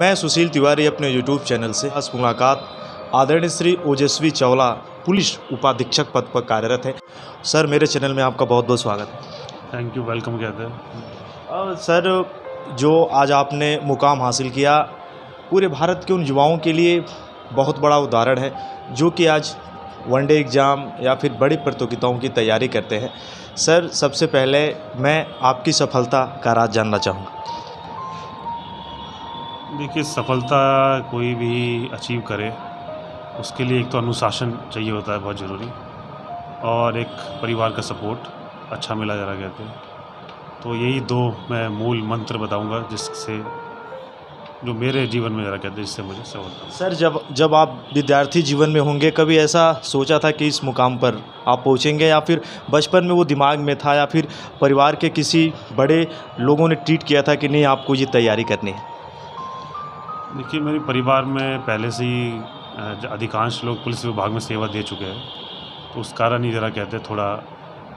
मैं सुशील तिवारी अपने YouTube channel से आज मुलाकात। आदरणीय श्री ओजस्वी चावला पुलिस उपाधीक्षक पद पर कार्यरत है। सर मेरे चैनल में आपका बहुत बहुत स्वागत है। थैंक यू वेलकम कहते हैं। सर जो आज आपने मुकाम हासिल किया पूरे भारत के उन युवाओं के लिए बहुत बड़ा उदाहरण है जो कि आज वनडे एग्ज़ाम या फिर बड़ी प्रतियोगिताओं की तैयारी करते हैं। सर सबसे पहले मैं आपकी सफलता का राज जानना चाहूँगा। देखिए, सफलता कोई भी अचीव करे, उसके लिए एक तो अनुशासन चाहिए होता है, बहुत ज़रूरी। और एक परिवार का सपोर्ट अच्छा मिला जरा कहते हैं। तो यही दो मैं मूल मंत्र बताऊँगा, जिससे, जो मेरे जीवन में जरा कहते हैं, जिससे मुझे सफलता सर, जब जब आप विद्यार्थी जीवन में होंगे, कभी ऐसा सोचा था कि इस मुकाम पर आप पहुँचेंगे, या फिर बचपन में वो दिमाग में था, या फिर परिवार के किसी बड़े लोगों ने ट्रीट किया था कि नहीं, आपको ये तैयारी करनी है? देखिए मेरे परिवार में पहले से ही अधिकांश लोग पुलिस विभाग में सेवा दे चुके हैं। तो उस कारण ही ज़रा कहते थोड़ा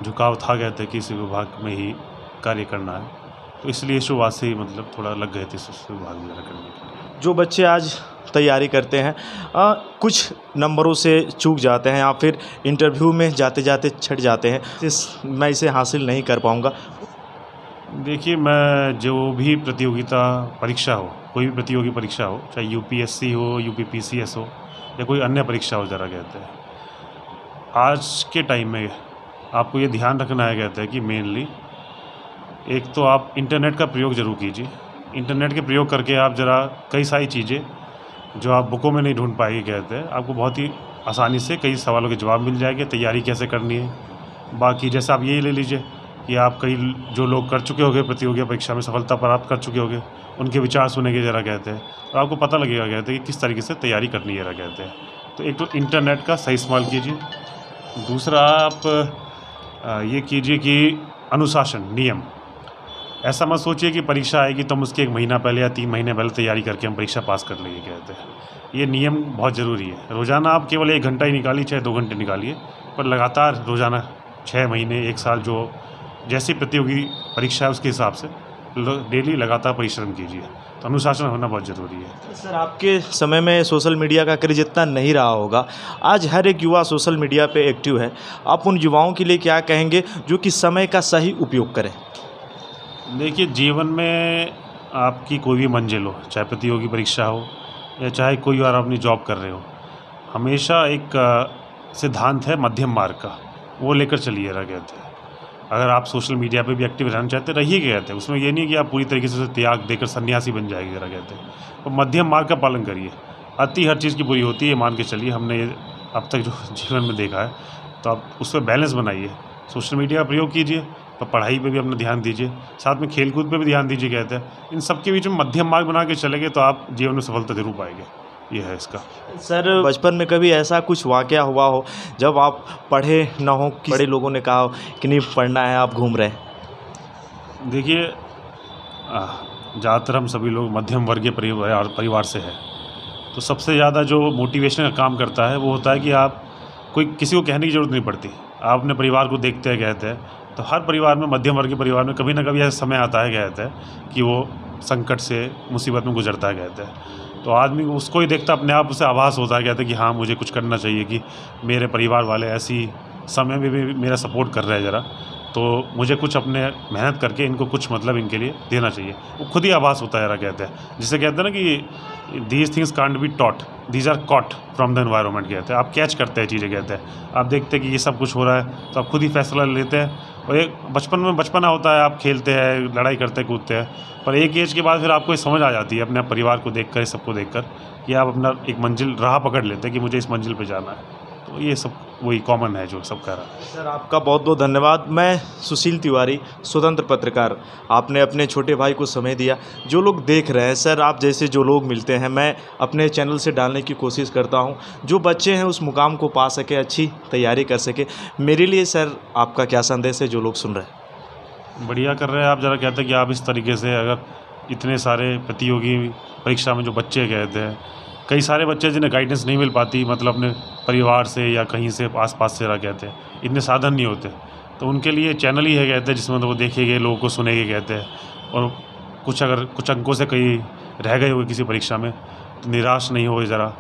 झुकाव था कहते कि इस विभाग में ही कार्य करना है। तो इसलिए शुरुआत से ही मतलब थोड़ा लग गए थे इस विभाग में ज़रा करने के लिए। जो बच्चे आज तैयारी करते हैं आ, कुछ नंबरों से चूक जाते हैं या फिर इंटरव्यू में जाते जाते छट जाते हैं। इस मैं इसे हासिल नहीं कर पाऊँगा। देखिए, मैं जो भी प्रतियोगिता परीक्षा हो, कोई भी प्रतियोगी परीक्षा हो, चाहे यूपीएससी हो यूपीपीसीएस हो, या कोई अन्य परीक्षा हो ज़रा कहते हैं, आज के टाइम में आपको ये ध्यान रखना है कहते हैं कि मेनली एक तो आप इंटरनेट का प्रयोग ज़रूर कीजिए। इंटरनेट के प्रयोग करके आप ज़रा कई सारी चीज़ें जो आप बुकों में नहीं ढूंढ पाएँगे कहते हैं, आपको बहुत ही आसानी से कई सवालों के जवाब मिल जाएँगे, तैयारी कैसे करनी है, बाकी जैसे आप यही ले लीजिए। कि आप कई जो लोग कर चुके होंगे प्रतियोगी परीक्षा में सफलता प्राप्त कर चुके होंगे, उनके विचार सुनेंगे ज़रा कहते हैं। और आपको पता लगेगा कहते हैं कि किस तरीके से तैयारी करनी है ज़रा कहते हैं। तो एक तो इंटरनेट का सही इस्तेमाल कीजिए। दूसरा आप ये कीजिए कि अनुशासन, नियम। ऐसा मत सोचिए कि परीक्षा आएगी तो हम उसके एक महीना पहले या तीन महीने पहले तैयारी करके हम परीक्षा पास कर लेंगे कहते हैं। ये नियम बहुत ज़रूरी है। रोज़ाना आप केवल एक घंटा ही निकालिए, चाहे दो घंटे निकालिए, पर लगातार रोज़ाना छः महीने, एक साल जो जैसी प्रतियोगी परीक्षा है उसके हिसाब से डेली लगातार परिश्रम कीजिए। तो अनुशासन होना बहुत ज़रूरी है। सर आपके समय में सोशल मीडिया का क्रेज इतना नहीं रहा होगा। आज हर एक युवा सोशल मीडिया पे एक्टिव है। आप उन युवाओं के लिए क्या कहेंगे जो कि समय का सही उपयोग करें? देखिए जीवन में आपकी कोई भी मंजिल हो चाहे प्रतियोगी परीक्षा हो या चाहे कोई और अपनी जॉब कर रहे हो हमेशा एक सिद्धांत है मध्यम मार्ग का। वो लेकर चलिए रह गए हैं अगर आप सोशल मीडिया पे भी एक्टिव रहना चाहते, रहिए कहते हैं? उसमें ये नहीं कि आप पूरी तरीके से उसे त्याग देकर सन्यासी बन जाएगी, जरा कहते हैं। तो मध्यम मार्ग का पालन करिए। अति हर चीज़ की बुरी होती है मान के चलिए। हमने अब तक जो जीवन में देखा है तो आप उस पर बैलेंस बनाइए। सोशल मीडिया का प्रयोग कीजिए, पर पढ़ाई पे भी अपना ध्यान दीजिए। साथ में खेलकूद पे भी ध्यान दीजिए, कहते हैं। इन सब के बीच में मध्यम मार्ग बना के चलेंगे तो आप जीवन में सफलता ज़रूर पाएँगे। ये है इसका। सर बचपन में कभी ऐसा कुछ वाक़ हुआ हो जब आप पढ़े ना हो कि बड़े लोगों ने कहा हो कि नहीं पढ़ना है आप घूम रहे हैं? देखिए ज़्यादातर हम सभी लोग मध्यम वर्गीय परिवार परिवार से है। तो सबसे ज़्यादा जो मोटिवेशन का काम करता है वो होता है कि आप कोई किसी को कहने की ज़रूरत नहीं पड़ती। आप अपने परिवार को देखते हैं कहते हैं। तो हर परिवार में मध्यम वर्गीय परिवार में कभी ना कभी ऐसा समय आता है कहते हैं कि वो संकट से मुसीबत में गुजरता है कहते हैं तो आदमी उसको ही देखता, अपने आप उसे आभास होता है था कि हाँ मुझे कुछ करना चाहिए, कि मेरे परिवार वाले ऐसी समय में भी मेरा सपोर्ट कर रहे हैं ज़रा। तो मुझे कुछ अपने मेहनत करके इनको कुछ मतलब इनके लिए देना चाहिए। वो खुद ही आभास होता है कहते हैं। जिसे कहते हैं ना कि these things can't be taught these are caught from the environment कहते हैं। आप कैच करते हैं चीज़ें कहते हैं। आप देखते हैं कि ये सब कुछ हो रहा है तो आप खुद ही फैसला लेते हैं। और एक बचपन में बचपना होता है, आप खेलते हैं, लड़ाई करते कूदते हैं। पर एक एज के बाद फिर आपको ये समझ आ जाती है अपने परिवार को देख कर सबको देख कर कि आप अपना एक मंजिल, राह पकड़ लेते हैं कि मुझे इस मंजिल पर जाना है। तो ये सब वही कॉमन है जो सब कह रहा है। सर आपका बहुत बहुत धन्यवाद। मैं सुशील तिवारी स्वतंत्र पत्रकार। आपने अपने छोटे भाई को समय दिया। जो लोग देख रहे हैं सर आप जैसे जो लोग मिलते हैं मैं अपने चैनल से डालने की कोशिश करता हूँ। जो बच्चे हैं उस मुकाम को पा सके अच्छी तैयारी कर सके। मेरे लिए सर आपका क्या संदेश है जो लोग सुन रहे हैं? बढ़िया कर रहे हैं। आप ज़रा कहते हैं कि आप इस तरीके से अगर इतने सारे प्रतियोगी परीक्षा में जो बच्चे कहते हैं कई सारे बच्चे जिन्हें गाइडेंस नहीं मिल पाती मतलब अपने परिवार से या कहीं से आस पास से रह कहते हैं। इतने साधन नहीं होते। तो उनके लिए चैनल ही है कहते हैं, जिसमें तो वो देखेंगे लोगों को सुनेंगे कहते हैं। और कुछ अगर, कुछ अंकों से कहीं रह गए हो किसी परीक्षा में तो निराश नहीं हो ज़रा।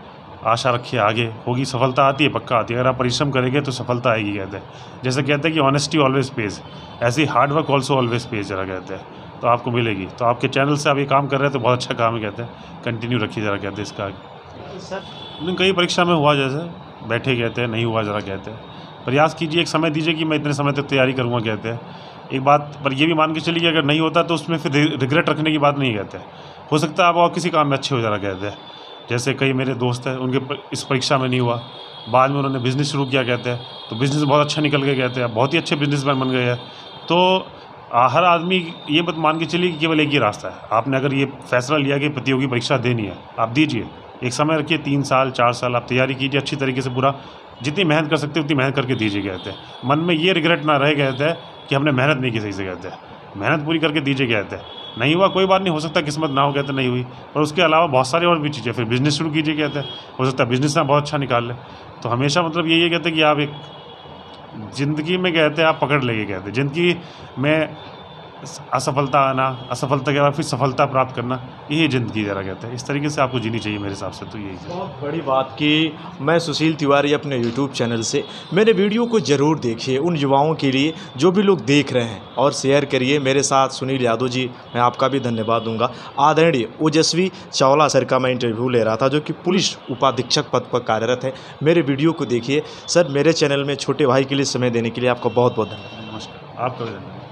आशा रखिए आगे होगी। सफलता आती है, पक्का आती है। अगर आप परिश्रम करेंगे तो सफलता आएगी कहते हैं। जैसे कहते हैं कि ऑनेस्टी ऑलवेज पेज ऐसे hard work also always pays जरा कहते हैं। तो आपको मिलेगी। तो आपके चैनल से आप ये काम कर रहे हैं तो बहुत अच्छा काम है कहते हैं। कंटिन्यू रखिए ज़रा कहते हैं इसका सर। लेकिन कई परीक्षा में हुआ जैसे, बैठे कहते हैं, नहीं हुआ ज़रा कहते हैं। प्रयास कीजिए, एक समय दीजिए कि मैं इतने समय तक तैयारी करूँगा कहते हैं। एक बात पर ये भी मान के चलिए कि अगर नहीं होता तो उसमें फिर रिग्रेट रखने की बात नहीं कहते हो। सकता है आप और किसी काम में अच्छे हो जाना कहते हैं। जैसे कई मेरे दोस्त हैं, उनके इस परीक्षा में नहीं हुआ। बाद में उन्होंने बिज़नेस शुरू किया कहते हैं। तो बिज़नेस बहुत अच्छा निकल गया कहते हैं। बहुत ही अच्छे बिजनेसमैन बन गए हैं। तो हर आदमी ये मत मान के चलिए कि केवल एक ही रास्ता है। आपने अगर ये फैसला लिया कि प्रतियोगी परीक्षा देनी है, आप दीजिए। एक समय रखिए, तीन साल, चार साल, आप तैयारी कीजिए, अच्छी तरीके से पूरा। जितनी मेहनत कर सकते उतनी मेहनत करके दीजिए, कहते हैं। मन में ये रिग्रेट ना रहे, कहते हैं, कि हमने मेहनत नहीं की सही से, कहते हैं। मेहनत पूरी करके दीजिए, कहते हैं। नहीं हुआ, कोई बात नहीं, हो सकता किस्मत ना हो, कहते नहीं हुई। पर उसके अलावा बहुत सारी और भी चीज़ें, फिर बिज़नेस शुरू कीजिए, कहते हैं। हो सकता है बिज़नेस ना बहुत अच्छा निकाल ले। तो हमेशा मतलब यही कहते हैं, कि आप एक ज़िंदगी में, कहते हैं, आप पकड़ लेंगे, कहते हैं। ज़िंदगी में असफलता आना असफलता के बाद फिर सफलता प्राप्त करना यही ज़िंदगी जरा कहते हैं। इस तरीके से आपको जीनी चाहिए मेरे हिसाब से तो यही है। बहुत बड़ी बात कि मैं सुशील तिवारी अपने यूट्यूब चैनल से। मेरे वीडियो को ज़रूर देखिए उन युवाओं के लिए जो भी लोग देख रहे हैं और शेयर करिए। मेरे साथ सुनील यादव जी मैं आपका भी धन्यवाद दूँगा। आदरणीय ओजस्वी चावला सर का मैं इंटरव्यू ले रहा था जो कि पुलिस उपाधीक्षक पद पर कार्यरत है। मेरे वीडियो को देखिए। सर मेरे चैनल में छोटे भाई के लिए समय देने के लिए आपका बहुत बहुत धन्यवाद। नमस्कार आपका भी धन्यवाद।